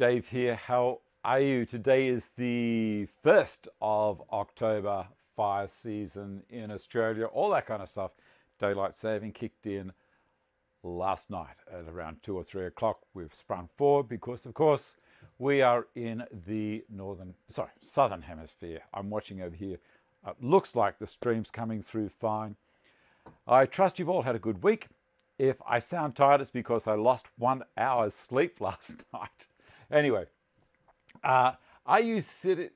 Dave here. How are you? Today is the 1st of October, fire season in Australia, all that kind of stuff. Daylight saving kicked in last night at around 2 or 3 o'clock. We've sprung forward because, of course, we are in the northern, sorry, southern hemisphere. I'm watching over here. It looks like the stream's coming through fine. I trust you've all had a good week. If I sound tired, it's because I lost one hour's sleep last night. Anyway, uh, are you sitting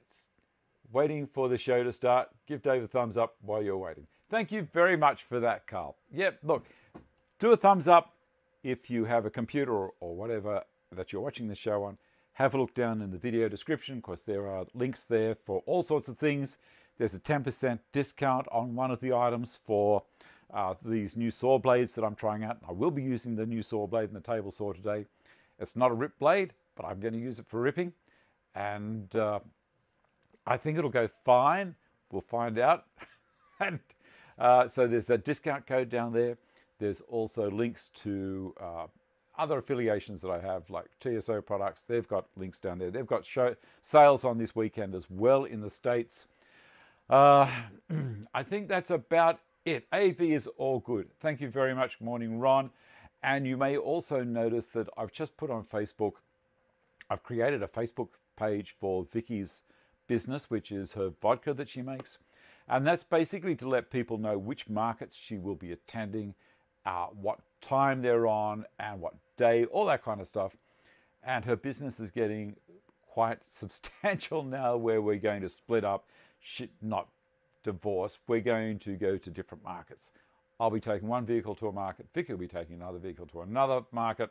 waiting for the show to start? Give Dave a thumbs up while you're waiting. Thank you very much for that, Carl. Yep, look, do a thumbs up if you have a computer or, or whatever that you're watching the show on. Have a look down in the video description because there are links there for all sorts of things. There's a 10% discount on one of the items for uh, these new saw blades that I'm trying out. I will be using the new saw blade and the table saw today. It's not a rip blade but I'm going to use it for ripping. And uh, I think it'll go fine. We'll find out. and uh, so there's that discount code down there. There's also links to uh, other affiliations that I have, like TSO products. They've got links down there. They've got show sales on this weekend as well in the States. Uh, I think that's about it. AV is all good. Thank you very much. Morning, Ron. And you may also notice that I've just put on Facebook I've created a Facebook page for Vicky's business, which is her vodka that she makes. And that's basically to let people know which markets she will be attending, uh, what time they're on, and what day, all that kind of stuff. And her business is getting quite substantial now where we're going to split up, not divorce. We're going to go to different markets. I'll be taking one vehicle to a market. Vicky will be taking another vehicle to another market.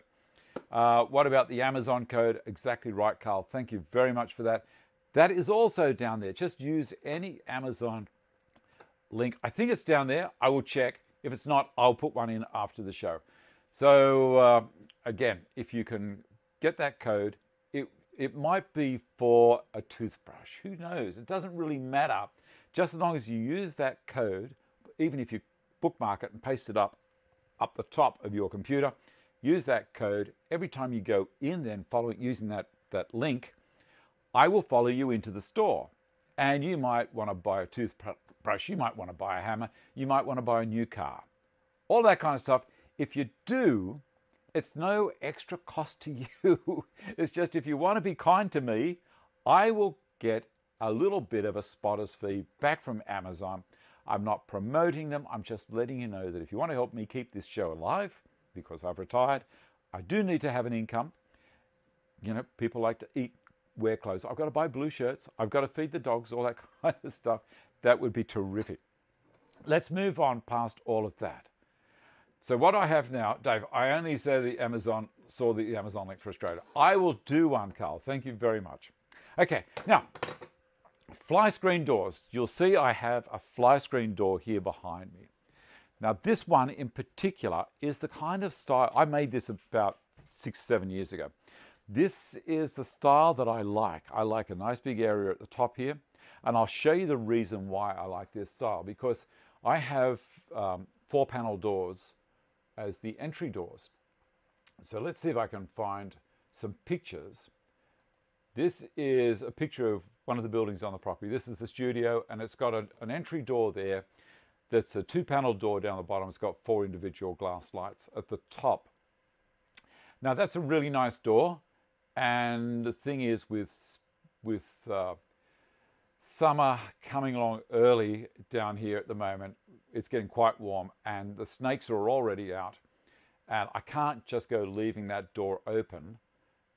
Uh, what about the Amazon code? Exactly right, Carl. Thank you very much for that. That is also down there. Just use any Amazon link. I think it's down there. I will check. If it's not, I'll put one in after the show. So uh, again, if you can get that code, it, it might be for a toothbrush. Who knows? It doesn't really matter. Just as long as you use that code, even if you bookmark it and paste it up up the top of your computer, use that code. Every time you go in then following using that, that link, I will follow you into the store. And you might want to buy a toothbrush, you might want to buy a hammer, you might want to buy a new car. All that kind of stuff. If you do, it's no extra cost to you. it's just if you want to be kind to me, I will get a little bit of a spotter's fee back from Amazon. I'm not promoting them. I'm just letting you know that if you want to help me keep this show alive, because I've retired. I do need to have an income. You know, people like to eat, wear clothes. I've got to buy blue shirts. I've got to feed the dogs, all that kind of stuff. That would be terrific. Let's move on past all of that. So what I have now, Dave, I only said the Amazon, saw the Amazon link for Australia. I will do one, Carl. Thank you very much. Okay, now, fly screen doors. You'll see I have a fly screen door here behind me. Now this one in particular is the kind of style, I made this about six, seven years ago. This is the style that I like. I like a nice big area at the top here. And I'll show you the reason why I like this style because I have um, four panel doors as the entry doors. So let's see if I can find some pictures. This is a picture of one of the buildings on the property. This is the studio and it's got a, an entry door there that's a two panel door down the bottom. It's got four individual glass lights at the top. Now that's a really nice door. And the thing is with, with uh, summer coming along early down here at the moment, it's getting quite warm and the snakes are already out. And I can't just go leaving that door open.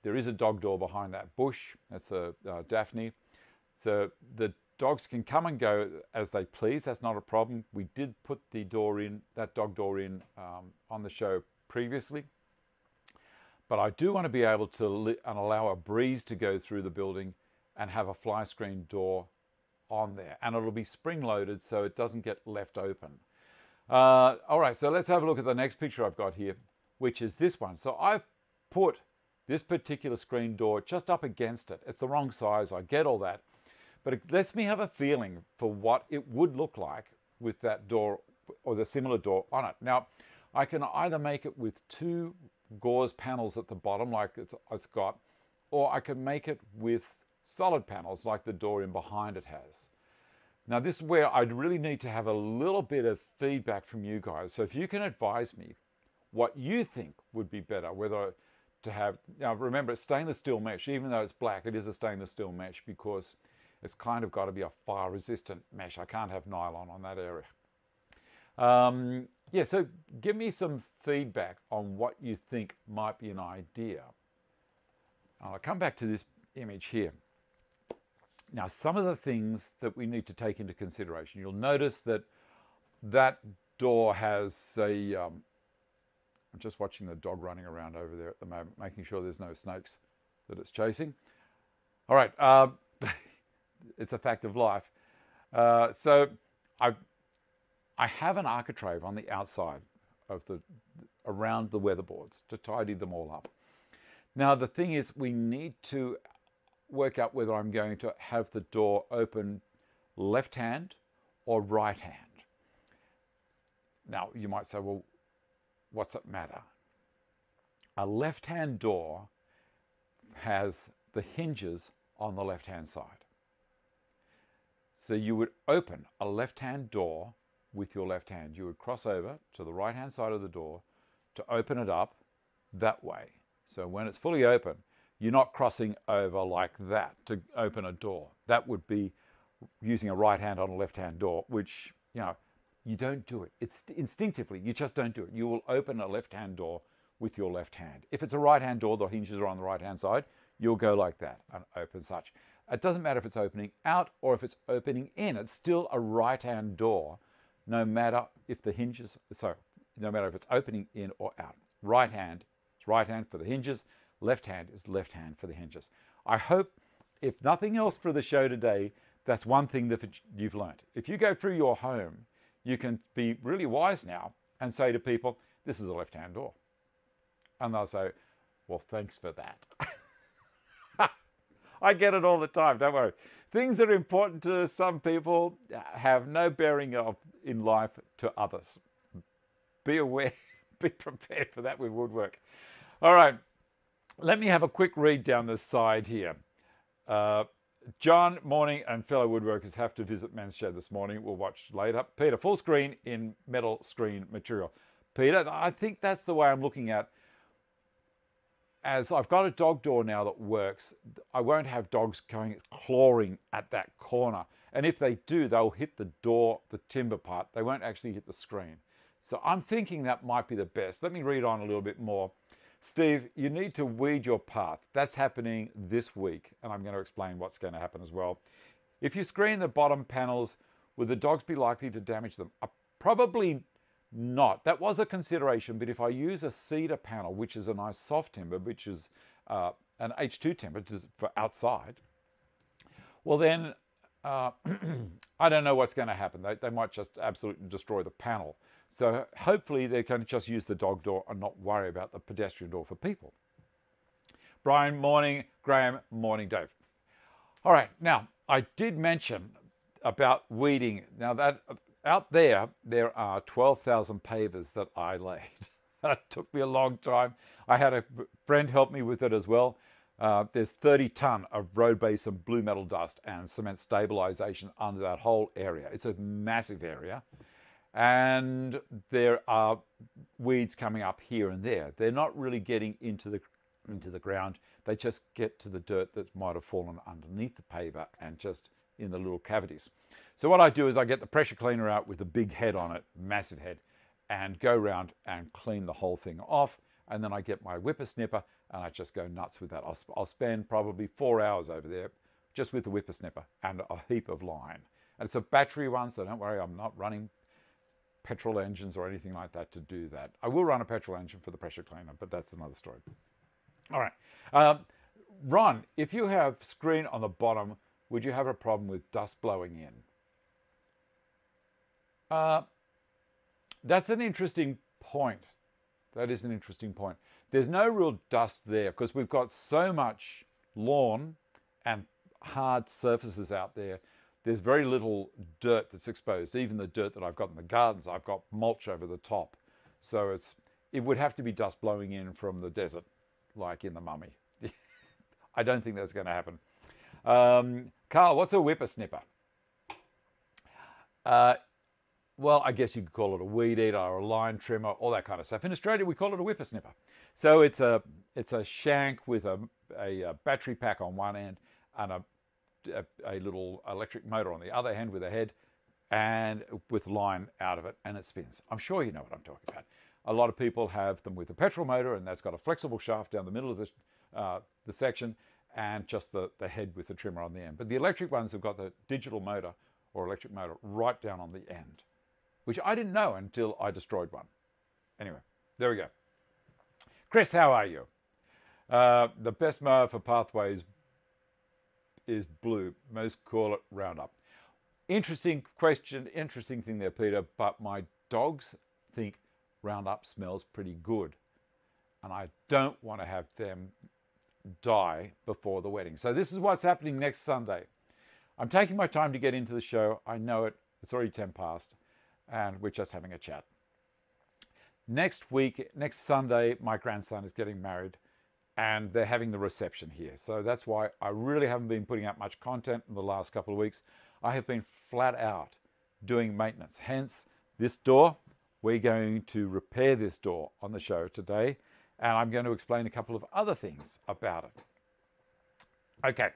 There is a dog door behind that bush. That's a uh, Daphne. So the Dogs can come and go as they please. That's not a problem. We did put the door in, that dog door in um, on the show previously. But I do want to be able to and allow a breeze to go through the building and have a fly screen door on there. And it'll be spring loaded so it doesn't get left open. Uh, all right, so let's have a look at the next picture I've got here, which is this one. So I've put this particular screen door just up against it. It's the wrong size, I get all that but it lets me have a feeling for what it would look like with that door or the similar door on it. Now, I can either make it with two gauze panels at the bottom like it's, it's got, or I can make it with solid panels like the door in behind it has. Now this is where I'd really need to have a little bit of feedback from you guys. So if you can advise me what you think would be better, whether to have, now remember it's stainless steel mesh, even though it's black, it is a stainless steel mesh because it's kind of got to be a fire resistant mesh. I can't have nylon on that area. Um, yeah, so give me some feedback on what you think might be an idea. I'll come back to this image here. Now, some of the things that we need to take into consideration, you'll notice that that door has a. am just watching the dog running around over there at the moment, making sure there's no snakes that it's chasing. All right, uh, it's a fact of life. Uh, so I, I have an architrave on the outside of the, around the weatherboards to tidy them all up. Now the thing is we need to work out whether I'm going to have the door open left hand or right hand. Now you might say, well, what's it matter? A left hand door has the hinges on the left hand side. So you would open a left hand door with your left hand. You would cross over to the right hand side of the door to open it up that way. So when it's fully open, you're not crossing over like that to open a door. That would be using a right hand on a left hand door, which, you know, you don't do it. It's instinctively, you just don't do it. You will open a left hand door with your left hand. If it's a right hand door, the hinges are on the right hand side, you'll go like that and open such. It doesn't matter if it's opening out or if it's opening in. It's still a right hand door, no matter if the hinges, so no matter if it's opening in or out. Right hand is right hand for the hinges, left hand is left hand for the hinges. I hope, if nothing else for the show today, that's one thing that you've learned. If you go through your home, you can be really wise now and say to people, this is a left hand door. And they'll say, well, thanks for that. I get it all the time, don't worry. Things that are important to some people have no bearing of in life to others. Be aware, be prepared for that with woodwork. All right, let me have a quick read down the side here. Uh, John, morning, and fellow woodworkers have to visit Men's Shed this morning. We'll watch later. Peter, full screen in metal screen material. Peter, I think that's the way I'm looking at as I've got a dog door now that works, I won't have dogs going clawing at that corner. And if they do, they'll hit the door, the timber part. They won't actually hit the screen. So I'm thinking that might be the best. Let me read on a little bit more. Steve, you need to weed your path. That's happening this week. And I'm going to explain what's going to happen as well. If you screen the bottom panels, would the dogs be likely to damage them? Uh, probably not. That was a consideration, but if I use a cedar panel, which is a nice soft timber, which is uh, an H2 timber for outside, well then, uh, I don't know what's going to happen. They, they might just absolutely destroy the panel. So hopefully they can just use the dog door and not worry about the pedestrian door for people. Brian, morning. Graham, morning, Dave. All right, now I did mention about weeding. Now that out there, there are 12,000 pavers that I laid. that took me a long time. I had a friend help me with it as well. Uh, there's 30 ton of road base and blue metal dust and cement stabilization under that whole area. It's a massive area. And there are weeds coming up here and there. They're not really getting into the, into the ground. They just get to the dirt that might have fallen underneath the paver and just in the little cavities. So what I do is I get the pressure cleaner out with a big head on it, massive head, and go around and clean the whole thing off. And then I get my whippersnipper and I just go nuts with that. I'll, I'll spend probably four hours over there just with the whippersnipper and a heap of line. And it's a battery one, so don't worry, I'm not running petrol engines or anything like that to do that. I will run a petrol engine for the pressure cleaner, but that's another story. All right. Um, Ron, if you have screen on the bottom, would you have a problem with dust blowing in? Uh, that's an interesting point. That is an interesting point. There's no real dust there because we've got so much lawn and hard surfaces out there. There's very little dirt that's exposed. Even the dirt that I've got in the gardens, I've got mulch over the top. So it's it would have to be dust blowing in from the desert, like in the mummy. I don't think that's going to happen. Um, Carl, what's a whippersnipper? Uh, well, I guess you could call it a weed eater or a line trimmer, all that kind of stuff. In Australia, we call it a whippersnipper. So it's a it's a shank with a, a, a battery pack on one end and a, a, a little electric motor on the other end with a head and with line out of it and it spins. I'm sure you know what I'm talking about. A lot of people have them with a petrol motor and that's got a flexible shaft down the middle of the, uh, the section and just the, the head with the trimmer on the end. But the electric ones have got the digital motor or electric motor right down on the end, which I didn't know until I destroyed one. Anyway, there we go. Chris, how are you? Uh, the best mower for pathways is blue. Most call it Roundup. Interesting question, interesting thing there, Peter, but my dogs think Roundup smells pretty good. And I don't want to have them die before the wedding. So this is what's happening next Sunday. I'm taking my time to get into the show. I know it. It's already 10 past and we're just having a chat. Next week, next Sunday, my grandson is getting married and they're having the reception here. So that's why I really haven't been putting out much content in the last couple of weeks. I have been flat out doing maintenance. Hence, this door, we're going to repair this door on the show today, and I'm going to explain a couple of other things about it. Okay,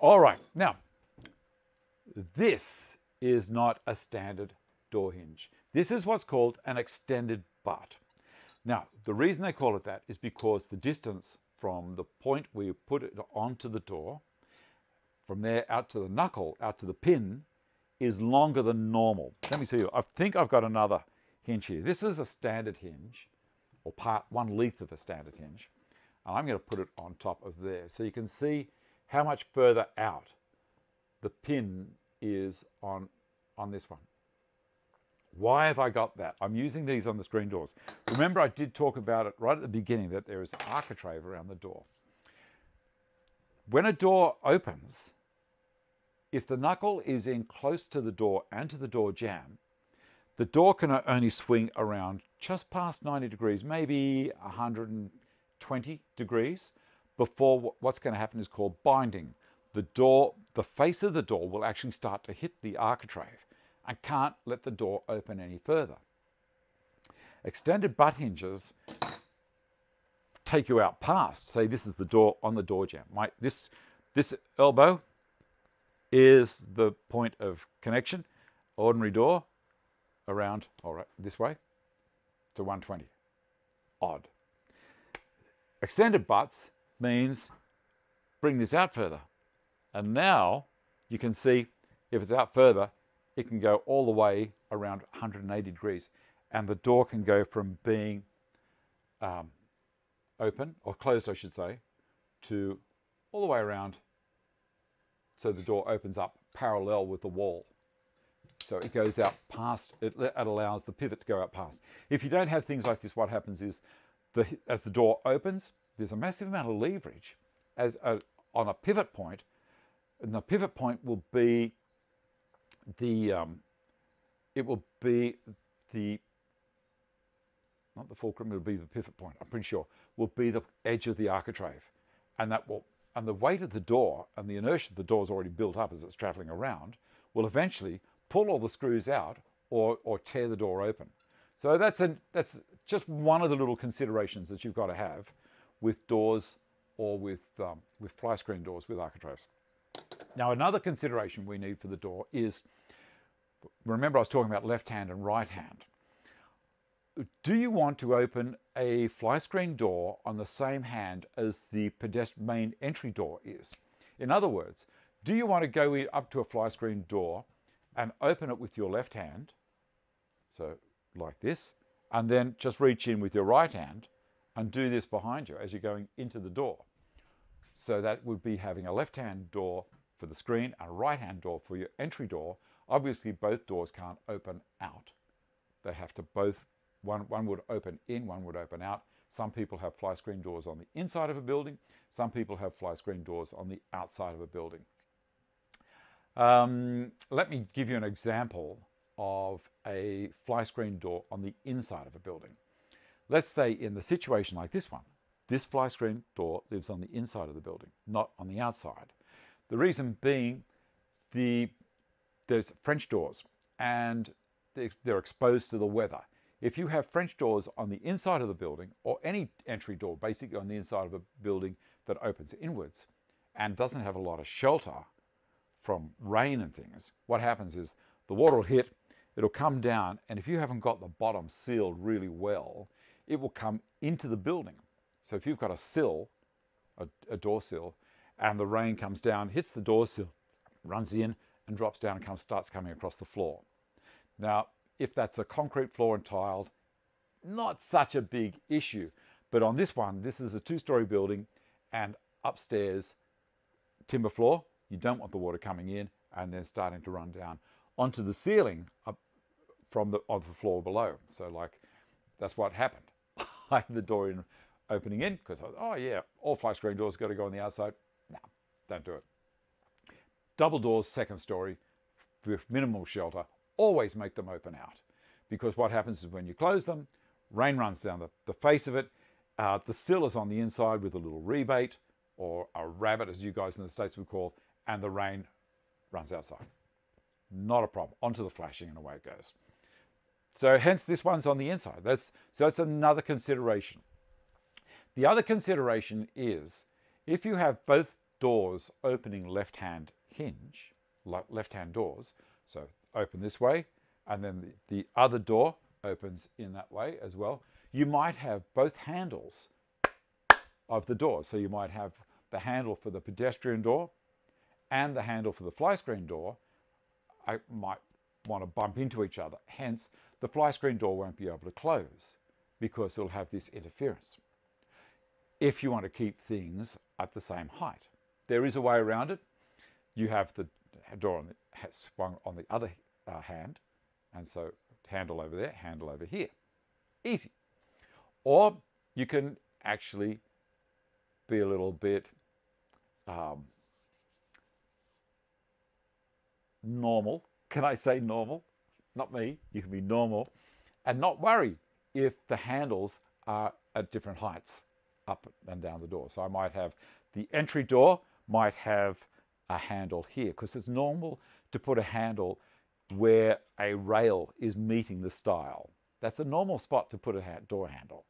all right. Now, this is not a standard door hinge. This is what's called an extended butt. Now, the reason they call it that is because the distance from the point where you put it onto the door, from there out to the knuckle, out to the pin, is longer than normal. Let me see you. I think I've got another hinge here. This is a standard hinge, or part one length of a standard hinge. And I'm going to put it on top of there. So you can see how much further out the pin is on, on this one. Why have I got that? I'm using these on the screen doors. Remember I did talk about it right at the beginning that there is architrave around the door. When a door opens, if the knuckle is in close to the door and to the door jamb, the door can only swing around just past 90 degrees, maybe 120 degrees, before what's going to happen is called binding. The door, the face of the door will actually start to hit the architrave and can't let the door open any further. Extended butt hinges take you out past. Say this is the door on the door jamb. My, this, this elbow is the point of connection. Ordinary door around, all right, this way to 120. Odd. Extended butts means bring this out further. And now you can see if it's out further, it can go all the way around 180 degrees. And the door can go from being um, open, or closed I should say, to all the way around so the door opens up parallel with the wall. So it goes out past, it, it allows the pivot to go out past. If you don't have things like this, what happens is the, as the door opens, there's a massive amount of leverage as a, on a pivot point, and the pivot point will be the um, it will be the not the fulcrum, it'll be the pivot point, I'm pretty sure, will be the edge of the architrave. And that will and the weight of the door and the inertia the door is already built up as it's traveling around will eventually pull all the screws out or, or tear the door open. So that's, a, that's just one of the little considerations that you've got to have with doors or with, um, with fly screen doors with architraves. Now another consideration we need for the door is remember I was talking about left hand and right hand. Do you want to open a fly screen door on the same hand as the pedestrian main entry door is? In other words, do you want to go up to a fly screen door and open it with your left hand, so like this, and then just reach in with your right hand and do this behind you as you're going into the door. So that would be having a left hand door for the screen and a right hand door for your entry door Obviously, both doors can't open out. They have to both, one, one would open in, one would open out. Some people have fly screen doors on the inside of a building. Some people have fly screen doors on the outside of a building. Um, let me give you an example of a fly screen door on the inside of a building. Let's say in the situation like this one, This fly screen door lives on the inside of the building, not on the outside. The reason being the there's French doors and they're exposed to the weather. If you have French doors on the inside of the building or any entry door basically on the inside of a building that opens inwards and doesn't have a lot of shelter from rain and things, what happens is the water will hit, it'll come down, and if you haven't got the bottom sealed really well, it will come into the building. So if you've got a sill, a, a door sill, and the rain comes down, hits the door sill, runs in, and drops down and comes, starts coming across the floor. Now, if that's a concrete floor and tiled, not such a big issue. But on this one, this is a two-story building and upstairs timber floor. You don't want the water coming in and then starting to run down onto the ceiling up from the, the floor below. So like, that's what happened. I had the door in opening in because I oh yeah, all fly screen doors got to go on the outside. No, don't do it. Double doors, second story, with minimal shelter, always make them open out. Because what happens is when you close them, rain runs down the, the face of it, uh, the sill is on the inside with a little rebate, or a rabbet as you guys in the States would call, and the rain runs outside. Not a problem. Onto the flashing and away it goes. So hence this one's on the inside. That's, so that's another consideration. The other consideration is if you have both doors opening left-hand hinge, left-hand doors, so open this way, and then the, the other door opens in that way as well, you might have both handles of the door. So you might have the handle for the pedestrian door and the handle for the fly screen door I might want to bump into each other. Hence, the fly screen door won't be able to close because it'll have this interference. If you want to keep things at the same height, there is a way around it. You have the door on the, swung on the other uh, hand, and so handle over there, handle over here. Easy. Or you can actually be a little bit um, normal. Can I say normal? Not me. You can be normal and not worry if the handles are at different heights up and down the door. So I might have the entry door might have a handle here because it's normal to put a handle where a rail is meeting the stile. That's a normal spot to put a door handle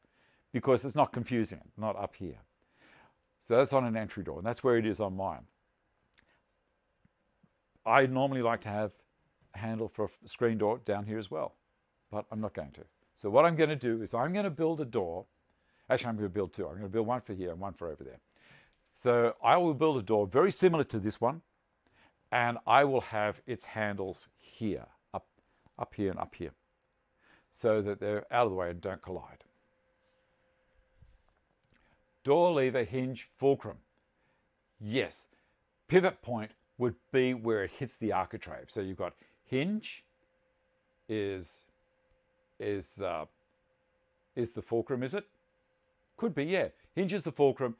because it's not confusing, not up here. So that's on an entry door, and that's where it is on mine. I normally like to have a handle for a screen door down here as well, but I'm not going to. So what I'm going to do is I'm going to build a door. Actually, I'm going to build two. I'm going to build one for here and one for over there. So I will build a door very similar to this one, and I will have its handles here, up, up here and up here, so that they're out of the way and don't collide. Door lever hinge fulcrum. Yes, pivot point would be where it hits the architrave. So you've got hinge is is uh, is the fulcrum, is it? Could be, yeah. Hinge is the fulcrum.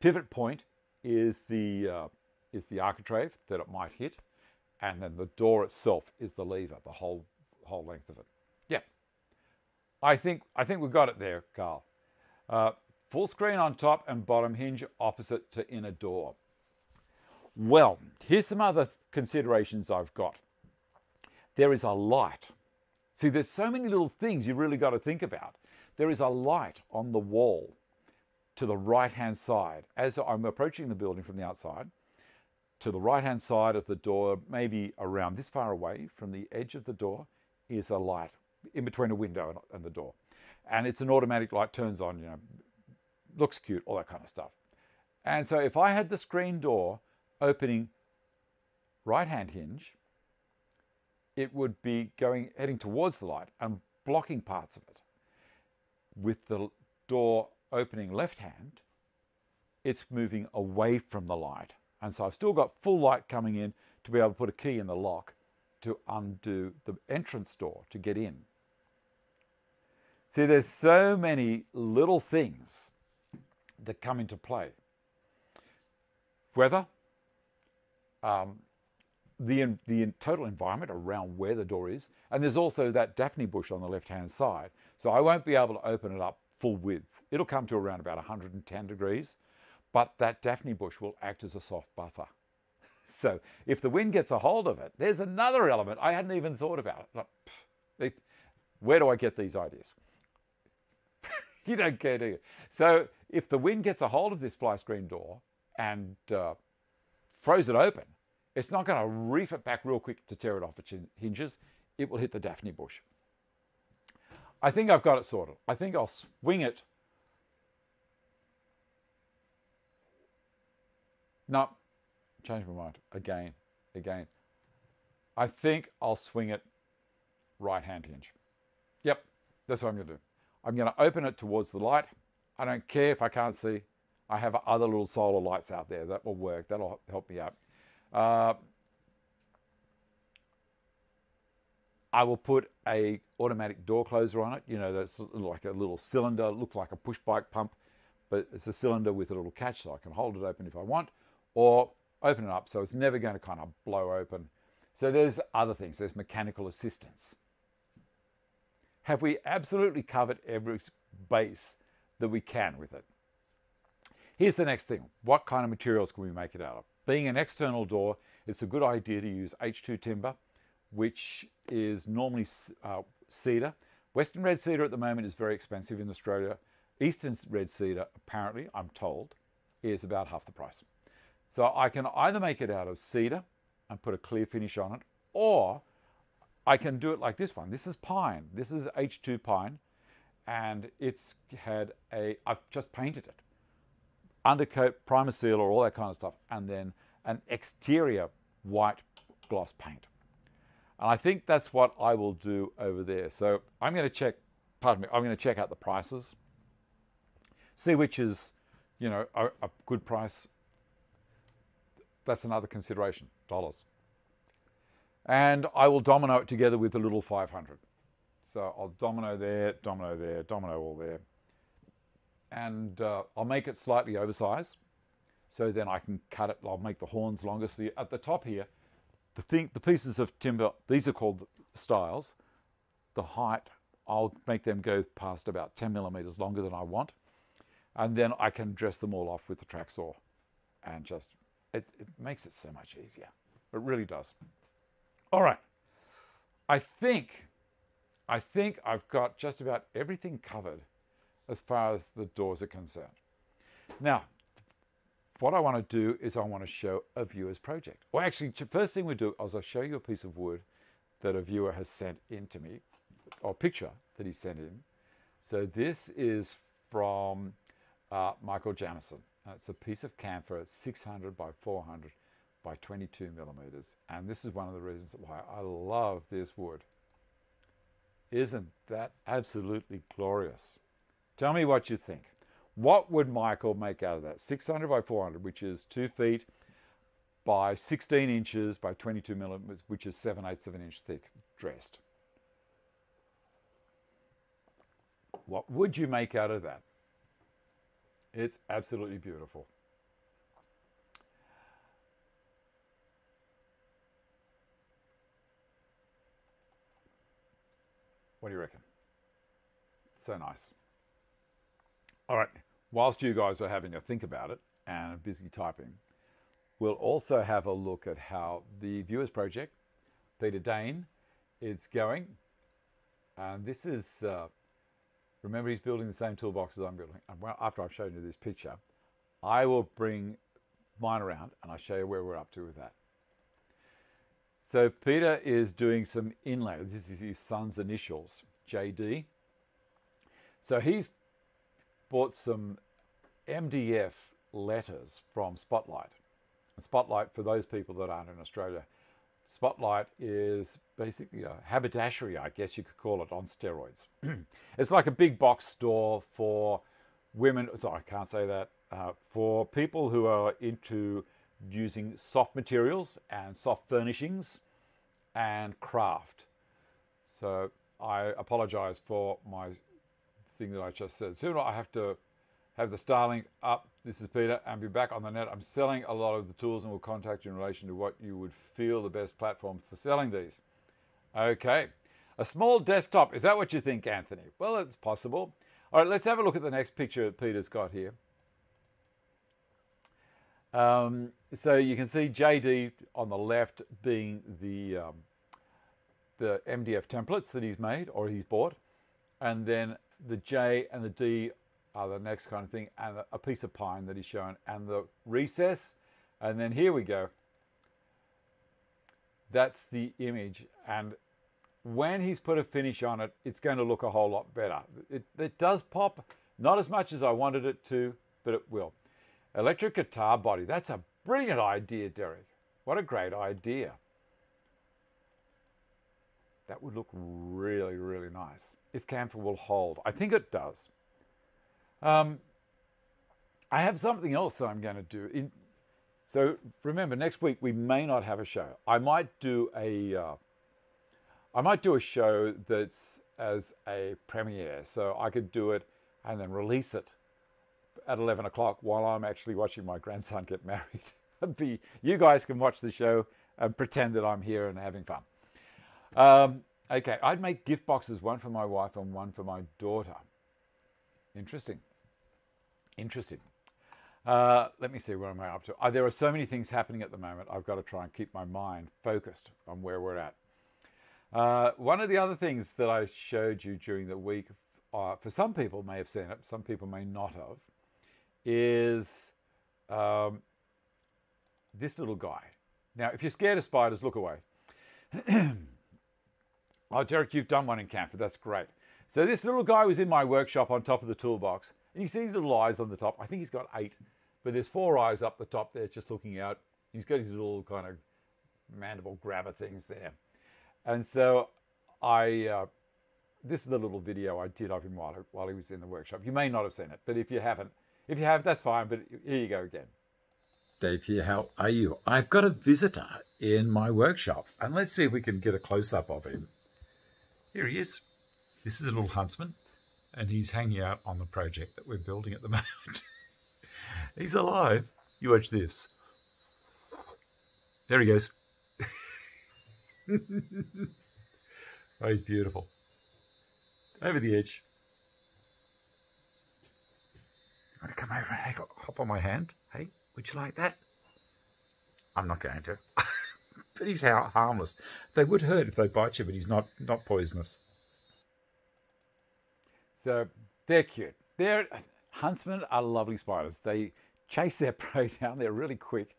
Pivot point is the uh, is the architrave that it might hit, and then the door itself is the lever, the whole whole length of it. Yeah, I think I think we've got it there, Carl. Uh, full screen on top and bottom hinge opposite to inner door. Well, here's some other considerations I've got. There is a light. See, there's so many little things you really got to think about. There is a light on the wall to the right-hand side. As I'm approaching the building from the outside, to the right-hand side of the door, maybe around this far away from the edge of the door, is a light in between a window and the door. And it's an automatic light, turns on, you know, looks cute, all that kind of stuff. And so if I had the screen door opening right hand hinge, it would be going heading towards the light and blocking parts of it. With the door opening left hand, it's moving away from the light. And so I've still got full light coming in to be able to put a key in the lock to undo the entrance door to get in. See, there's so many little things that come into play. Weather, um, the, the total environment around where the door is. And there's also that Daphne bush on the left-hand side. So I won't be able to open it up full width. It'll come to around about 110 degrees, but that Daphne bush will act as a soft buffer. So if the wind gets a hold of it, there's another element I hadn't even thought about. Where do I get these ideas? you don't care, do you? So if the wind gets a hold of this fly screen door and uh, throws it open, it's not going to reef it back real quick to tear it off its hinges. It will hit the Daphne bush. I think I've got it sorted. I think I'll swing it. No, change my mind again, again. I think I'll swing it right hand hinge. Yep, that's what I'm going to do. I'm going to open it towards the light. I don't care if I can't see. I have other little solar lights out there that will work. That'll help me out. Uh, I will put a automatic door closer on it. You know, that's like a little cylinder, looks like a push bike pump, but it's a cylinder with a little catch so I can hold it open if I want, or open it up so it's never going to kind of blow open. So there's other things. There's mechanical assistance. Have we absolutely covered every base that we can with it? Here's the next thing. What kind of materials can we make it out of? Being an external door, it's a good idea to use H2 timber, which is normally uh, cedar. Western red cedar at the moment is very expensive in Australia. Eastern red cedar, apparently, I'm told, is about half the price. So I can either make it out of cedar and put a clear finish on it, or I can do it like this one. This is pine. This is H2 pine, and it's had a, I've just painted it undercoat, primer seal, or all that kind of stuff, and then an exterior white gloss paint. And I think that's what I will do over there. So I'm going to check, pardon me, I'm going to check out the prices, see which is, you know, a, a good price. That's another consideration, dollars. And I will domino it together with the little 500. So I'll domino there, domino there, domino all there and uh, I'll make it slightly oversized so then I can cut it, I'll make the horns longer. See at the top here, the thing, the pieces of timber, these are called stiles. The height, I'll make them go past about 10 millimeters longer than I want. And then I can dress them all off with the track saw and just, it, it makes it so much easier. It really does. All right. I think, I think I've got just about everything covered as far as the doors are concerned. Now, what I want to do is I want to show a viewer's project. Well, actually, first thing we do is I'll show you a piece of wood that a viewer has sent in to me, or picture that he sent in. So this is from uh, Michael Jamison. Uh, it's a piece of camphor, 600 by 400 by 22 millimeters. And this is one of the reasons why I love this wood. Isn't that absolutely glorious? Tell me what you think. What would Michael make out of that? 600 by 400, which is 2 feet by 16 inches by 22 millimeters, which is 7 eighths of an inch thick, dressed. What would you make out of that? It's absolutely beautiful. What do you reckon? So nice. All right, whilst you guys are having a think about it and busy typing, we'll also have a look at how the Viewers Project, Peter Dane, is going. And this is, uh, remember he's building the same toolbox as I'm building. After I've shown you this picture, I will bring mine around and I'll show you where we're up to with that. So Peter is doing some inlay. This is his son's initials, JD. So he's bought some MDF letters from Spotlight. And Spotlight, for those people that aren't in Australia, Spotlight is basically a haberdashery, I guess you could call it, on steroids. it's like a big box store for women, sorry, I can't say that, uh, for people who are into using soft materials and soft furnishings and craft. So I apologize for my thing that I just said. Soon I have to have the Starlink up. This is Peter and be back on the net. I'm selling a lot of the tools and will contact you in relation to what you would feel the best platform for selling these. Okay, a small desktop. Is that what you think, Anthony? Well, it's possible. All right, let's have a look at the next picture that Peter's got here. Um, so you can see JD on the left being the um, the MDF templates that he's made or he's bought, and then the J and the D are the next kind of thing, and a piece of pine that he's shown, and the recess, and then here we go. That's the image, and when he's put a finish on it, it's going to look a whole lot better. It, it does pop, not as much as I wanted it to, but it will. Electric guitar body, that's a brilliant idea, Derek. What a great idea. That would look really, really nice if Camphor will hold. I think it does. Um, I have something else that I'm going to do. In, so remember, next week we may not have a show. I might do a, uh, I might do a show that's as a premiere. So I could do it and then release it at 11 o'clock while I'm actually watching my grandson get married. be, you guys can watch the show and pretend that I'm here and having fun. Um, okay, I'd make gift boxes, one for my wife and one for my daughter. Interesting. Interesting. Uh, let me see where am I up to. Uh, there are so many things happening at the moment. I've got to try and keep my mind focused on where we're at. Uh, one of the other things that I showed you during the week, uh, for some people may have seen it, some people may not have, is um, this little guy. Now, if you're scared of spiders, look away. oh, Derek, you've done one in Camphor. That's great. So this little guy was in my workshop on top of the toolbox. And you see his little eyes on the top. I think he's got eight, but there's four eyes up the top there just looking out. He's got his little kind of mandible grabber things there. And so I, uh, this is the little video I did of him while, while he was in the workshop. You may not have seen it, but if you haven't, if you have, that's fine, but here you go again. Dave here, how are you? I've got a visitor in my workshop, and let's see if we can get a close-up of him. Here he is. This is a little huntsman, and he's hanging out on the project that we're building at the moment. he's alive. You watch this. There he goes. oh, he's beautiful. Over the edge. You want to come over and hop on my hand? Hey, would you like that? I'm not going to. but he's harmless. They would hurt if they bite you, but he's not, not poisonous. So they're cute. They're huntsmen are lovely spiders. They chase their prey down. They're really quick.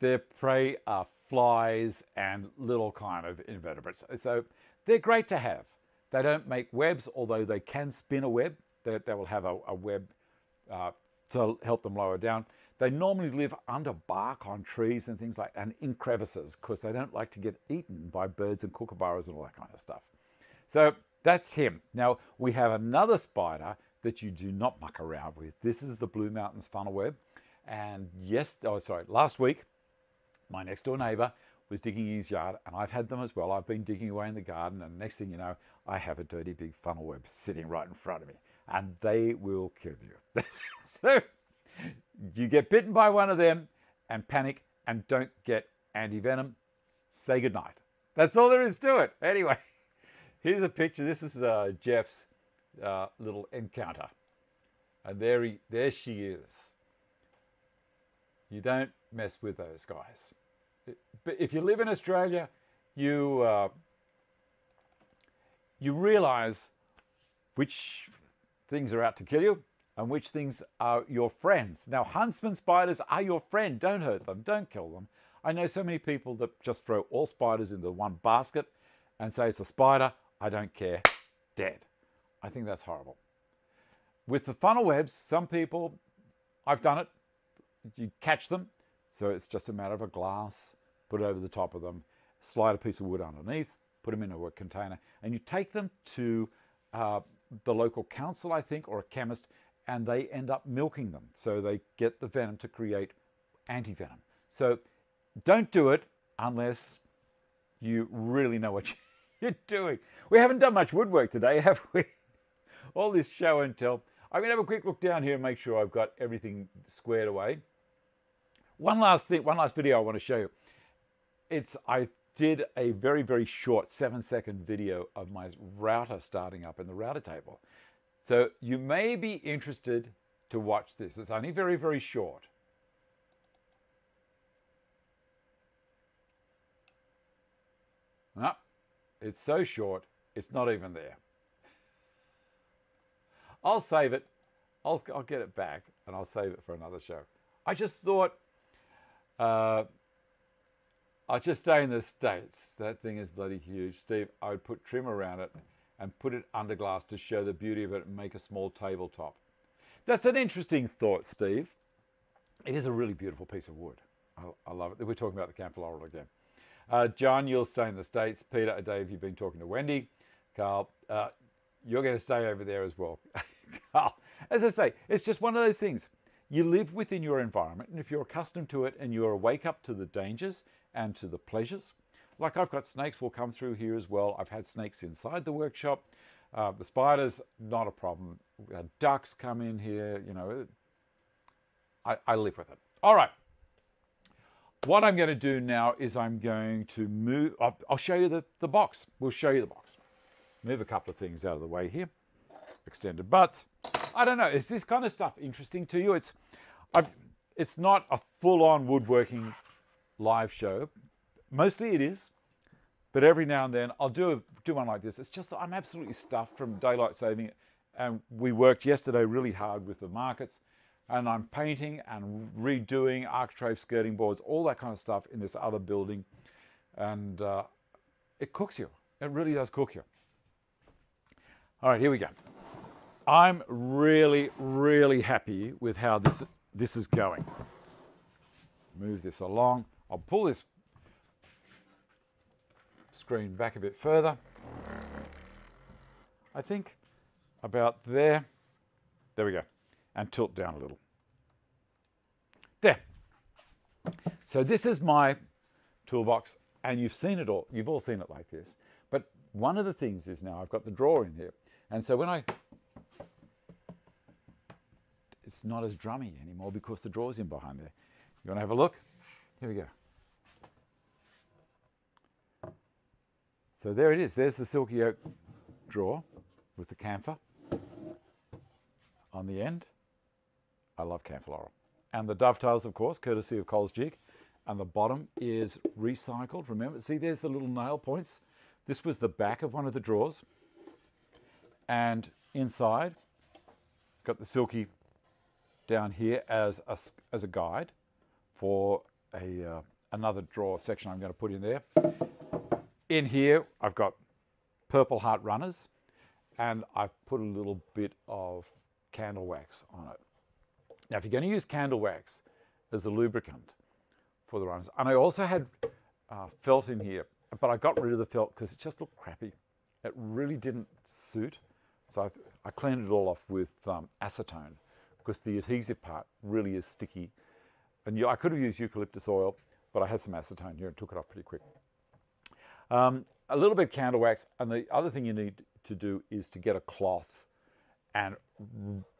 Their prey are flies and little kind of invertebrates. So they're great to have. They don't make webs, although they can spin a web. They, they will have a, a web uh, to help them lower down. They normally live under bark on trees and things like and in crevices because they don't like to get eaten by birds and kookaburras and all that kind of stuff. So that's him. Now, we have another spider that you do not muck around with. This is the Blue Mountains funnel web. And yes, oh, sorry, last week, my next door neighbor was digging in his yard, and I've had them as well. I've been digging away in the garden, and next thing you know, I have a dirty big funnel web sitting right in front of me, and they will kill you. so you get bitten by one of them and panic and don't get anti venom, say goodnight. That's all there is to it. Anyway. Here's a picture. This is uh, Jeff's uh, little encounter. And there, he, there she is. You don't mess with those guys. But if you live in Australia, you, uh, you realize which things are out to kill you and which things are your friends. Now, huntsman spiders are your friend. Don't hurt them. Don't kill them. I know so many people that just throw all spiders into one basket and say it's a spider. I don't care, dead. I think that's horrible. With the funnel webs, some people, I've done it, you catch them, so it's just a matter of a glass, put it over the top of them, slide a piece of wood underneath, put them in a container, and you take them to uh, the local council, I think, or a chemist, and they end up milking them. So they get the venom to create anti-venom. So don't do it unless you really know what you you're doing. We haven't done much woodwork today, have we? All this show and tell. I'm going to have a quick look down here and make sure I've got everything squared away. One last thing, one last video I want to show you. It's, I did a very, very short seven second video of my router starting up in the router table. So you may be interested to watch this. It's only very, very short. No, it's so short, it's not even there. I'll save it. I'll, I'll get it back and I'll save it for another show. I just thought uh, I'll just stay in the States. That thing is bloody huge. Steve, I would put trim around it and put it under glass to show the beauty of it and make a small tabletop. That's an interesting thought, Steve. It is a really beautiful piece of wood. I, I love it. We're talking about the Camphor Laurel again. Uh, John, you'll stay in the States. Peter, Dave, you've been talking to Wendy. Carl, uh, you're going to stay over there as well. Carl, as I say, it's just one of those things. You live within your environment, and if you're accustomed to it and you're awake up to the dangers and to the pleasures, like I've got snakes will come through here as well. I've had snakes inside the workshop. Uh, the spiders, not a problem. ducks come in here, you know. I, I live with it. All right. What I'm going to do now is I'm going to move, I'll, I'll show you the, the box. We'll show you the box. Move a couple of things out of the way here. Extended butts. I don't know, is this kind of stuff interesting to you? It's, I, it's not a full-on woodworking live show. Mostly it is, but every now and then I'll do, a, do one like this. It's just that I'm absolutely stuffed from daylight saving. And we worked yesterday really hard with the markets and I'm painting and redoing architrave skirting boards, all that kind of stuff in this other building. And uh, it cooks you. It really does cook you. All right, here we go. I'm really, really happy with how this, this is going. Move this along. I'll pull this screen back a bit further. I think about there. There we go and tilt down a little. There. So this is my toolbox and you've seen it all. You've all seen it like this. But one of the things is now I've got the drawer in here. And so when I, it's not as drummy anymore because the drawer's in behind there. You want to have a look? Here we go. So there it is. There's the silky oak drawer with the camphor on the end. I love camphor laurel. And the dovetails, of course, courtesy of Coles Jig. And the bottom is recycled. Remember, see, there's the little nail points. This was the back of one of the drawers. And inside, got the silky down here as a, as a guide for a, uh, another drawer section I'm going to put in there. In here, I've got purple heart runners and I've put a little bit of candle wax on it. Now, if you're going to use candle wax as a lubricant for the runners, and I also had uh, felt in here, but I got rid of the felt because it just looked crappy. It really didn't suit. So I, I cleaned it all off with um, acetone because the adhesive part really is sticky. And you, I could have used eucalyptus oil, but I had some acetone here and took it off pretty quick. Um, a little bit candle wax, and the other thing you need to do is to get a cloth and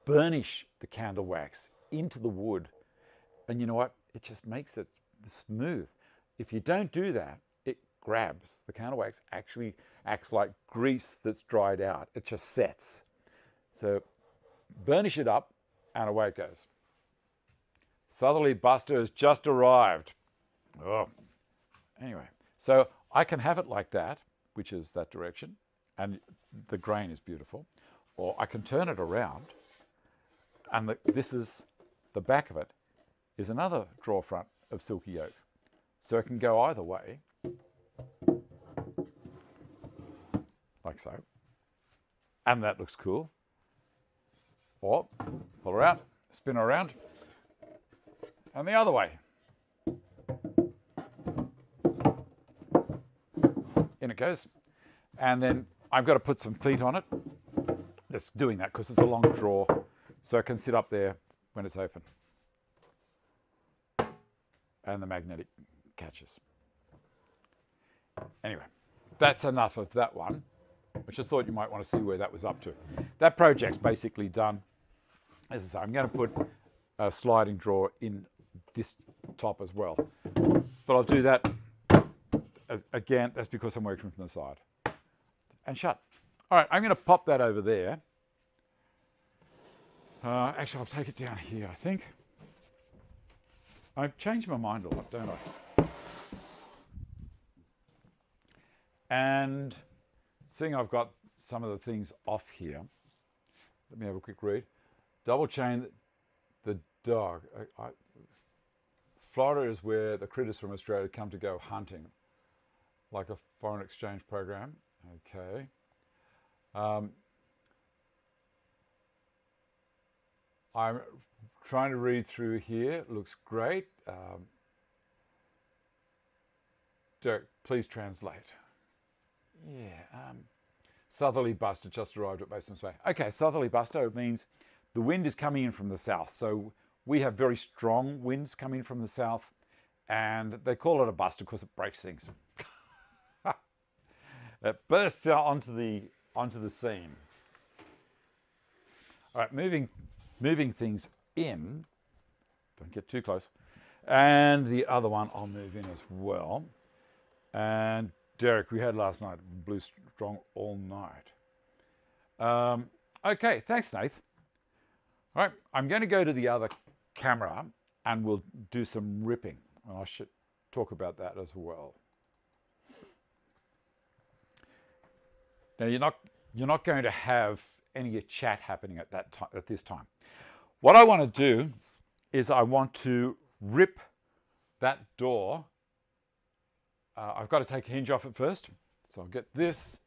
burnish the candle wax into the wood. And you know what? It just makes it smooth. If you don't do that, it grabs. The candle wax actually acts like grease that's dried out. It just sets. So burnish it up and away it goes. Southerly Buster has just arrived. Oh, anyway, so I can have it like that, which is that direction, and the grain is beautiful, or I can turn it around, and the, this is the back of it is another draw front of silky oak. So it can go either way, like so. And that looks cool. Or pull her out, spin her around, and the other way. Goes. And then I've got to put some feet on it. Just doing that because it's a long draw. So it can sit up there when it's open. And the magnetic catches. Anyway, that's enough of that one. Which I just thought you might want to see where that was up to. That project's basically done. As I say, I'm going to put a sliding drawer in this top as well. But I'll do that, again, that's because I'm working from the side. And shut. All right, I'm going to pop that over there. Uh, actually, I'll take it down here, I think. I've changed my mind a lot, don't I? And seeing I've got some of the things off here, let me have a quick read. Double chain the dog. I, I, Florida is where the critters from Australia come to go hunting, like a foreign exchange program. Okay. Um, I'm trying to read through here. It looks great. Um, Derek, please translate. Yeah. Um, southerly buster just arrived at Mason's Bay. Okay, southerly buster means the wind is coming in from the south. So we have very strong winds coming from the south and they call it a buster because it breaks things. It bursts out onto the, onto the seam. All right, moving, moving things in. Don't get too close. And the other one I'll move in as well. And Derek, we had last night, Blue strong all night. Um, okay, thanks, Nath. All right, I'm going to go to the other camera and we'll do some ripping. And I should talk about that as well. Now you're not you're not going to have any chat happening at that time at this time. What I want to do is I want to rip that door. Uh, I've got to take a hinge off it first. So I'll get this,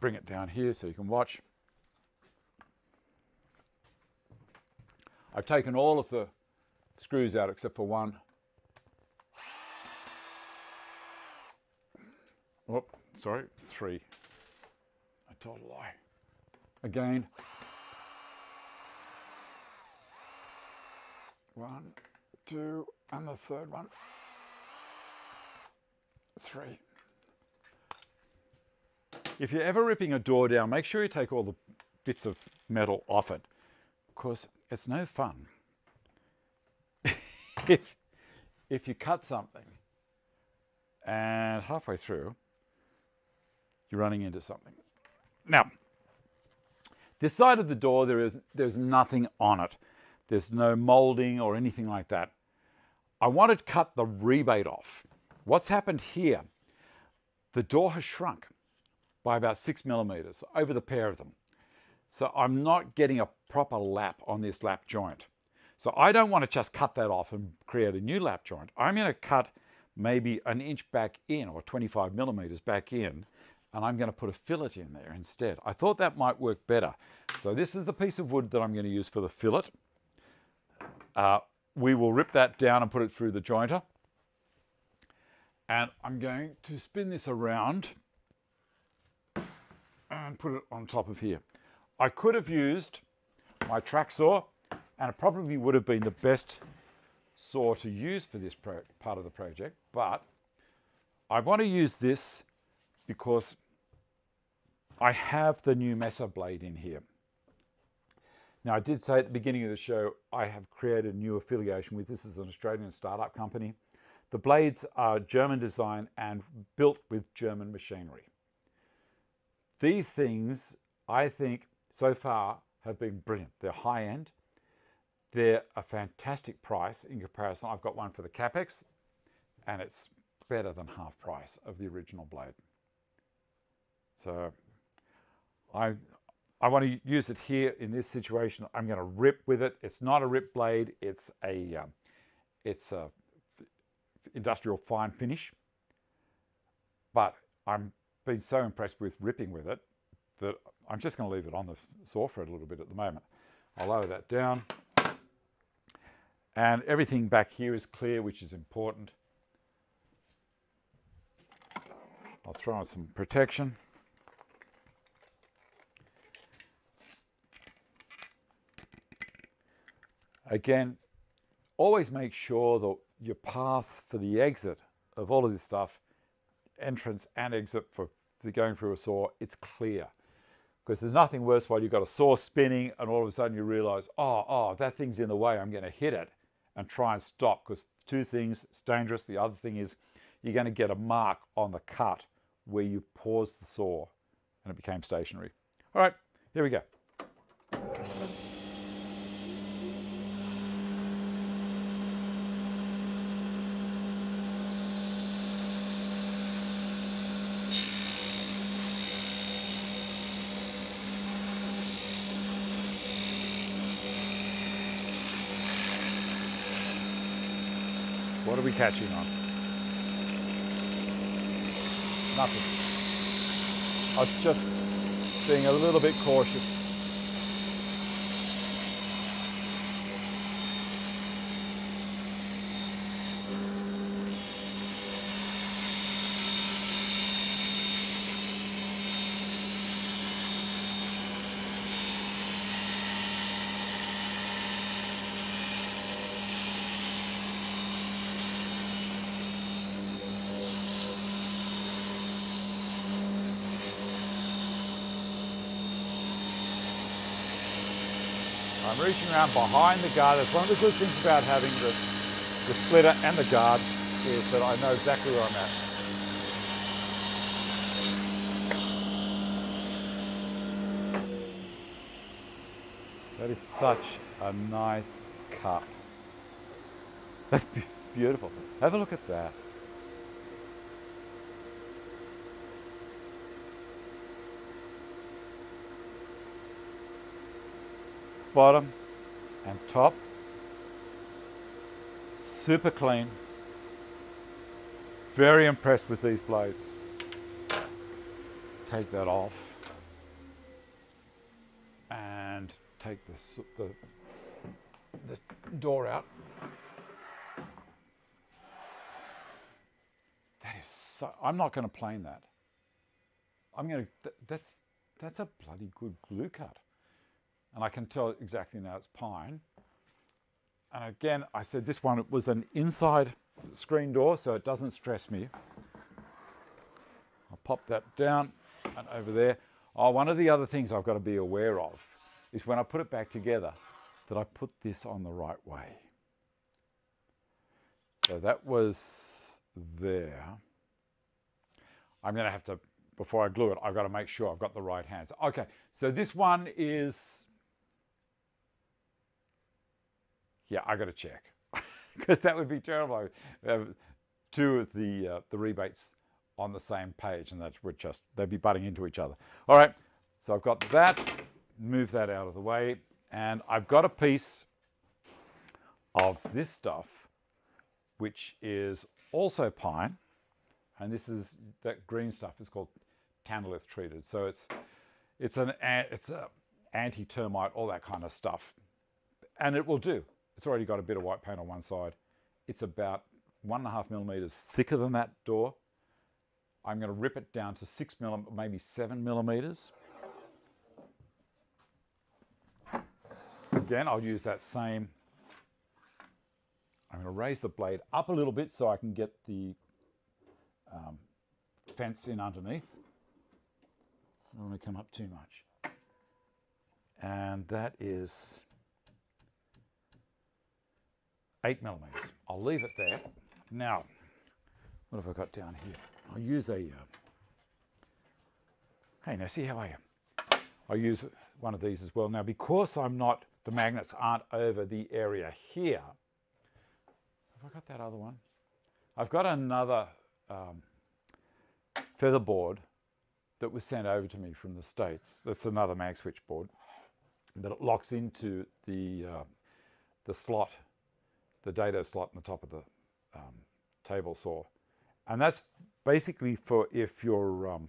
bring it down here so you can watch. I've taken all of the screws out except for one. Oh, sorry, three. Told a lie. Again. One, two, and the third one. Three. If you're ever ripping a door down, make sure you take all the bits of metal off it because it's no fun. if, if you cut something and halfway through, you're running into something. Now, this side of the door, there is, there's nothing on it. There's no molding or anything like that. I want to cut the rebate off. What's happened here? The door has shrunk by about six millimeters over the pair of them. So I'm not getting a proper lap on this lap joint. So I don't want to just cut that off and create a new lap joint. I'm going to cut maybe an inch back in or 25 millimeters back in and I'm going to put a fillet in there instead. I thought that might work better. So this is the piece of wood that I'm going to use for the fillet. Uh, we will rip that down and put it through the jointer. And I'm going to spin this around and put it on top of here. I could have used my track saw and it probably would have been the best saw to use for this part of the project, but I want to use this because I have the new Messer blade in here. Now, I did say at the beginning of the show, I have created a new affiliation with this is an Australian startup company. The blades are German design and built with German machinery. These things, I think, so far have been brilliant. They're high end. They're a fantastic price in comparison. I've got one for the Kapex and it's better than half price of the original blade. So I, I want to use it here in this situation. I'm going to rip with it. It's not a rip blade. It's a, um, it's a industrial fine finish. But I'm been so impressed with ripping with it that I'm just going to leave it on the saw for a little bit at the moment. I'll lower that down. And everything back here is clear, which is important. I'll throw on some protection. Again, always make sure that your path for the exit of all of this stuff, entrance and exit for the going through a saw, it's clear. Because there's nothing worse while you've got a saw spinning and all of a sudden you realize, oh, oh, that thing's in the way, I'm going to hit it and try and stop. Because two things, it's dangerous. The other thing is you're going to get a mark on the cut where you paused the saw and it became stationary. All right, here we go. Are catching on? Nothing. I was just being a little bit cautious. I'm reaching around behind the guard. That's one of the good things about having the, the splitter and the guard is that I know exactly where I'm at. That is such a nice cut. That's beautiful. Have a look at that. Bottom and top. Super clean. Very impressed with these blades. Take that off. And take the, the, the door out. That is so, I'm not going to plane that. I'm going to, that's, that's a bloody good glue cut and I can tell exactly now it's pine. And again, I said this one was an inside screen door, so it doesn't stress me. I'll pop that down and over there. Oh, one of the other things I've got to be aware of is when I put it back together, that I put this on the right way. So that was there. I'm going to have to, before I glue it, I've got to make sure I've got the right hands. Okay, so this one is yeah, I got to check because that would be terrible. two of the uh, the rebates on the same page, and that would just they'd be butting into each other. All right, so I've got that. Move that out of the way, and I've got a piece of this stuff, which is also pine, and this is that green stuff is called tanalith treated. So it's it's an it's a anti-termite, all that kind of stuff, and it will do. It's already got a bit of white paint on one side. It's about one and a half millimeters thicker than that door. I'm going to rip it down to six millimeters, maybe seven millimeters. Again, I'll use that same. I'm going to raise the blade up a little bit so I can get the um, fence in underneath. I don't want to come up too much. And that is eight millimeters. I'll leave it there. Now, what have I got down here? I'll use a, uh, hey, now see how I am. I'll use one of these as well. Now, because I'm not, the magnets aren't over the area here, have I got that other one? I've got another um, feather board that was sent over to me from the States. That's another mag switch board that it locks into the, uh, the slot the data slot in the top of the um, table saw. And that's basically for if you're, um,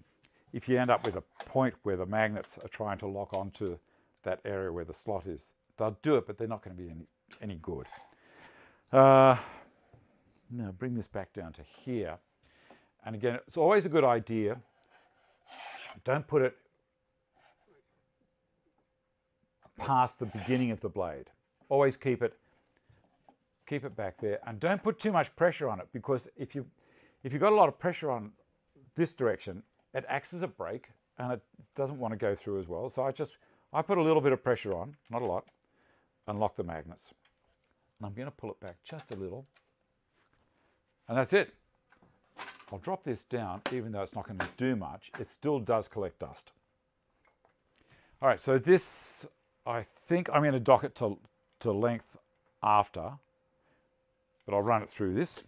if you end up with a point where the magnets are trying to lock onto that area where the slot is. They'll do it, but they're not going to be any, any good. Uh, now bring this back down to here. And again, it's always a good idea. Don't put it past the beginning of the blade. Always keep it keep it back there and don't put too much pressure on it because if you if you've got a lot of pressure on this direction it acts as a brake and it doesn't want to go through as well. So I just I put a little bit of pressure on not a lot and lock the magnets. And I'm going to pull it back just a little. And that's it. I'll drop this down even though it's not going to do much it still does collect dust. All right so this I think I'm going to dock it to to length after but I'll run it through this.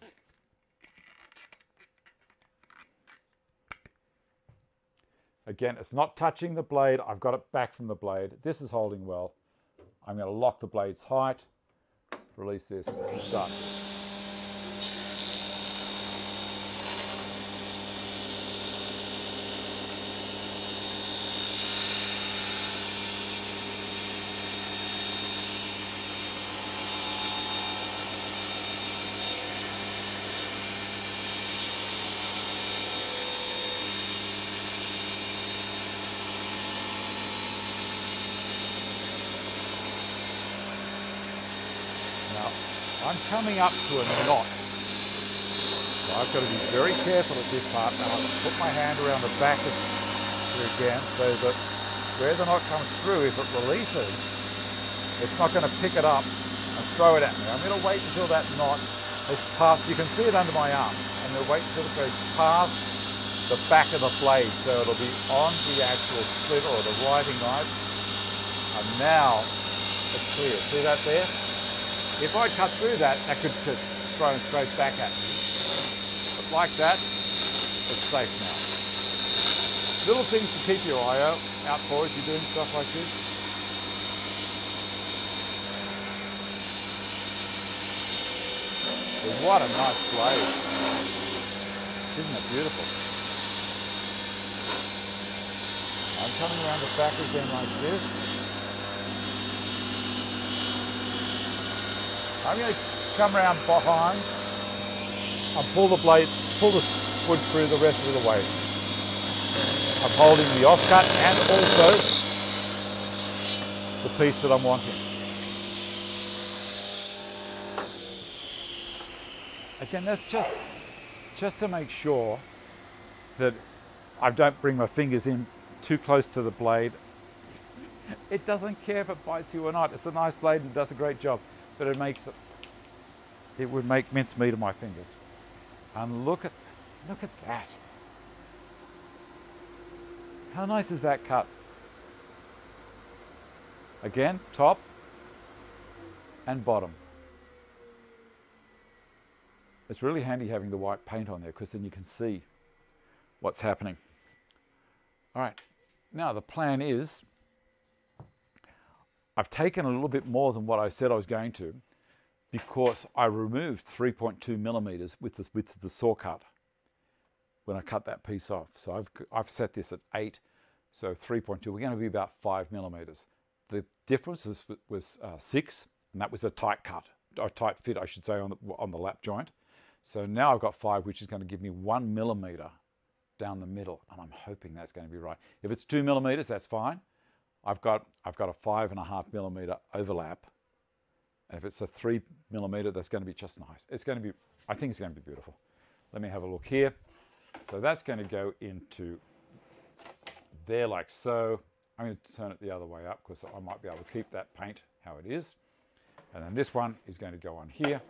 Again, it's not touching the blade. I've got it back from the blade. This is holding well. I'm going to lock the blade's height, release this, and start. Now, I'm coming up to a knot. So I've got to be very careful at this part. Now I put my hand around the back of it again so that where the knot comes through, if it releases, it's not going to pick it up and throw it at me. I'm going to wait until that knot has passed. You can see it under my arm. I'm going to wait until it goes past the back of the blade so it'll be on the actual splitter or the riving knife. And now it's clear. See that there? If I cut through that, that could get thrown straight back at me. But like that, it's safe now. Little things to keep your eye out, out for as you're doing stuff like this. What a nice blade. Isn't it beautiful? I'm coming around the back again like this. I'm going to come around behind and pull the blade, pull the wood through the rest of the way. I'm holding the offcut and also the piece that I'm wanting. Again, that's just, just to make sure that I don't bring my fingers in too close to the blade. It doesn't care if it bites you or not. It's a nice blade and does a great job, but it makes it, it would make mincemeat of my fingers. And look at, look at that. How nice is that cut? Again, top and bottom. It's really handy having the white paint on there because then you can see what's happening. All right, now the plan is I've taken a little bit more than what I said I was going to because I removed 3.2 millimeters with, the saw cut when I cut that piece off. So I've, I've set this at 8, so 3.2. We're going to be about 5 millimeters. The difference was, was uh, 6, and that was a tight cut, a tight fit, I should say, on the, on the lap joint. So now I've got five, which is going to give me one millimeter down the middle, and I'm hoping that's going to be right. If it's two millimeters, that's fine. I've got, I've got a five and a half millimeter overlap. And if it's a three millimeter, that's going to be just nice. It's going to be, I think it's going to be beautiful. Let me have a look here. So that's going to go into there like so. I'm going to turn it the other way up because I might be able to keep that paint how it is. And then this one is going to go on here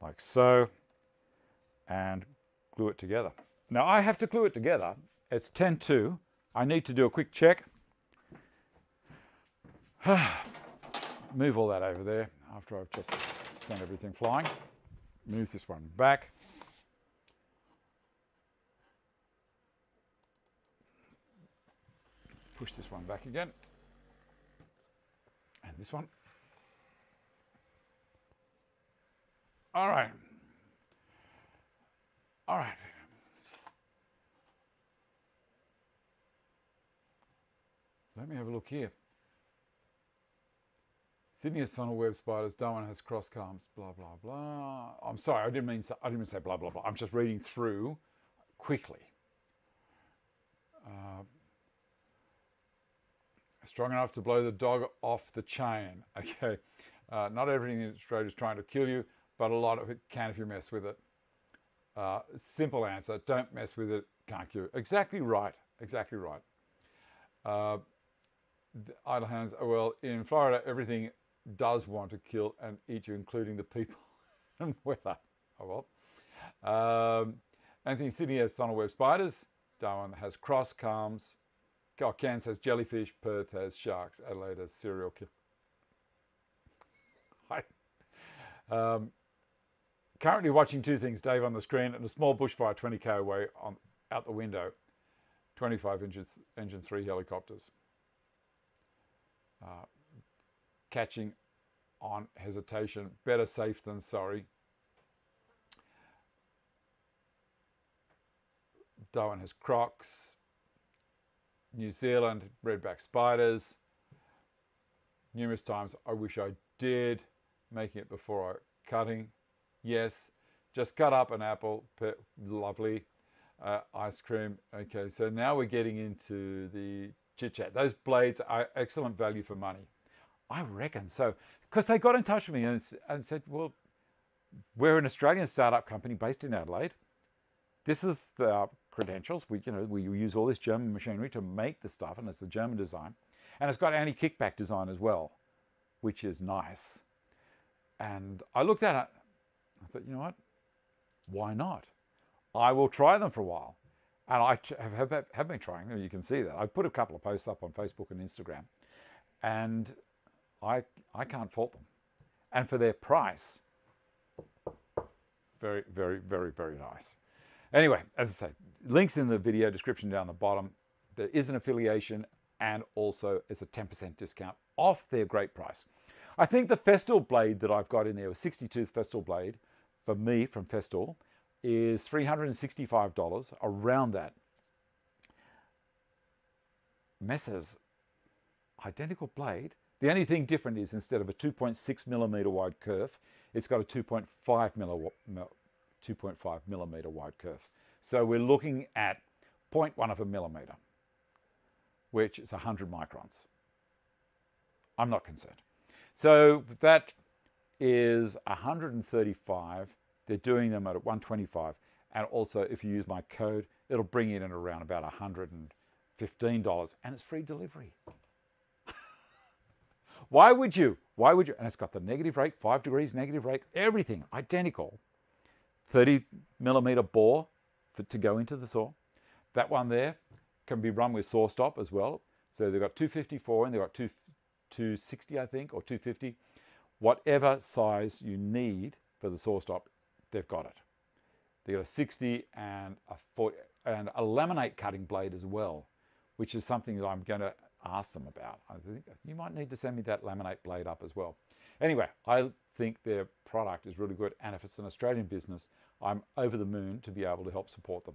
like so, and glue it together. Now I have to glue it together. It's 10-2. I need to do a quick check. Move all that over there after I've just sent everything flying. Move this one back. Push this one back again. And this one. All right. All right. Let me have a look here. Sydney has funnel web spiders. Darwin has cross cams. Blah blah blah. I'm sorry, I didn't mean I didn't mean to say blah blah blah. I'm just reading through quickly. Uh, strong enough to blow the dog off the chain. Okay, uh, not everything in Australia is trying to kill you but a lot of it can if you mess with it. Uh, simple answer, don't mess with it, can't cure. Exactly right, exactly right. Uh, idle hands, well, in Florida, everything does want to kill and eat you, including the people and weather. Oh well. Um, Anthony Sydney has funnel web spiders. Darwin has cross calms. Oh, Cairns has jellyfish. Perth has sharks. Adelaide has serial kill. Hi. Um, Currently watching two things, Dave, on the screen and a small bushfire 20k away on, out the window. 25 engines, engine 3 helicopters. Uh, catching on hesitation. Better safe than sorry. Darwin has crocs. New Zealand, redback spiders. Numerous times I wish I did, making it before I cutting. Yes, just cut up an apple, lovely. Uh, ice cream. Okay, so now we're getting into the chit chat. Those blades are excellent value for money. I reckon so. Because they got in touch with me and, and said, well, we're an Australian startup company based in Adelaide. This is the uh, credentials. We, you know, we use all this German machinery to make the stuff, and it's a German design. And it's got anti-kickback design as well, which is nice. And I looked at it, I thought, you know what? Why not? I will try them for a while. And I have, have, have been trying them. You can see that. I put a couple of posts up on Facebook and Instagram. And I, I can't fault them. And for their price, very, very, very, very nice. Anyway, as I say, links in the video description down the bottom. There is an affiliation and also it's a 10% discount off their great price. I think the Festool blade that I've got in there, a 60 tooth Festool blade, for me from Festool, is $365, around that. Messer's identical blade. The only thing different is instead of a 2.6 millimeter wide kerf, it's got a 2.5 2.5 millimeter wide kerf. So we're looking at 0.1 of a millimeter, which is 100 microns. I'm not concerned. So that is 135. They're doing them at 125. And also, if you use my code, it'll bring it in around about $115 and it's free delivery. Why would you? Why would you? And it's got the negative rake, five degrees negative rake, everything identical. 30 millimeter bore for, to go into the saw. That one there can be run with saw stop as well. So they've got 254 and they've got 2, 260, I think, or 250. Whatever size you need for the SawStop, they've got it. They've got a 60 and a 40, and a laminate cutting blade as well, which is something that I'm going to ask them about. I think you might need to send me that laminate blade up as well. Anyway, I think their product is really good. And if it's an Australian business, I'm over the moon to be able to help support them.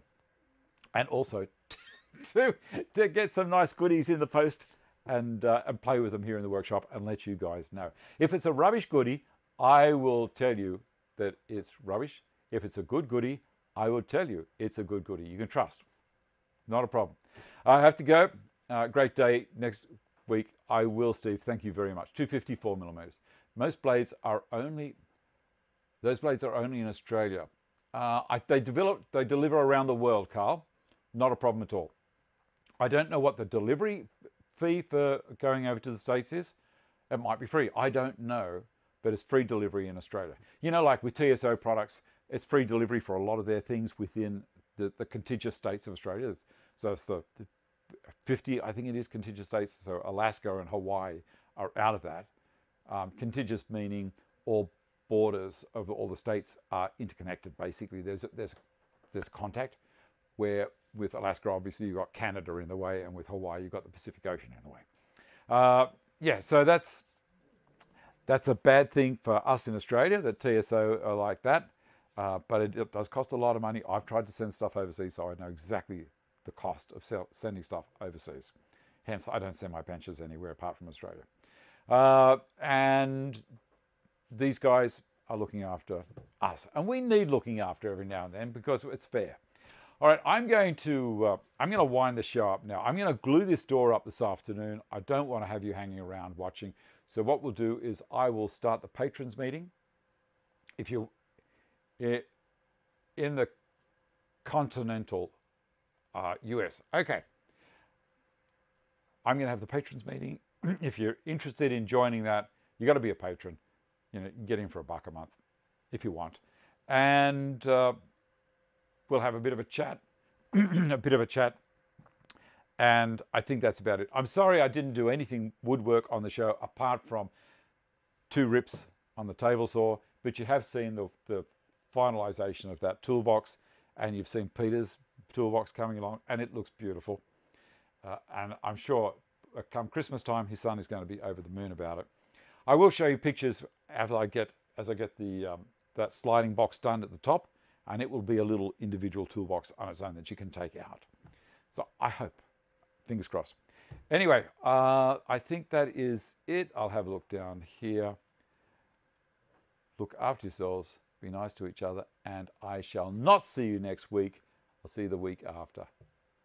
And also to, to get some nice goodies in the post and, uh, and play with them here in the workshop and let you guys know. If it's a rubbish goodie, I will tell you that it's rubbish. If it's a good goodie, I will tell you it's a good goodie. You can trust. Not a problem. I have to go. Uh, great day next week. I will, Steve. Thank you very much. 254 millimeters. Most blades are only, those blades are only in Australia. Uh, I, they, develop, they deliver around the world, Carl. Not a problem at all. I don't know what the delivery fee for going over to the States is. It might be free. I don't know, but it's free delivery in Australia. You know, like with TSO products, it's free delivery for a lot of their things within the, the contiguous states of Australia. So it's the, the 50, I think it is contiguous states. So Alaska and Hawaii are out of that. Um, contiguous meaning all borders of all the states are interconnected. Basically, there's there's there's contact. Where with Alaska, obviously you've got Canada in the way, and with Hawaii you've got the Pacific Ocean in the way. Uh, yeah, so that's that's a bad thing for us in Australia that TSO are like that. Uh, but it, it, does cost a lot of money. I've tried to send stuff overseas, so I know exactly the cost of sending stuff overseas. Hence, I don't send my benches anywhere apart from Australia. Uh, and these guys are looking after us. And we need looking after every now and then because it's fair. All right, I'm going to uh, I'm going to wind the show up now. I'm going to glue this door up this afternoon. I don't want to have you hanging around watching. So what we'll do is I will start the patrons meeting. If you're in the continental uh, US, okay. I'm going to have the patrons meeting if you're interested in joining that, you got to be a patron. You know, get in for a buck a month if you want. And uh, we'll have a bit of a chat, a bit of a chat. And I think that's about it. I'm sorry I didn't do anything woodwork on the show apart from two rips on the table saw, but you have seen the, the finalization of that toolbox and you've seen Peter's toolbox coming along and it looks beautiful. Uh, and I'm sure come Christmas time, his son is going to be over the moon about it. I will show you pictures as I get as I get the um, that sliding box done at the top, and it will be a little individual toolbox on its own that you can take out. So I hope, fingers crossed. Anyway, uh, I think that is it. I'll have a look down here. Look after yourselves, be nice to each other, and I shall not see you next week. I'll see you the week after.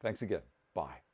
Thanks again. Bye.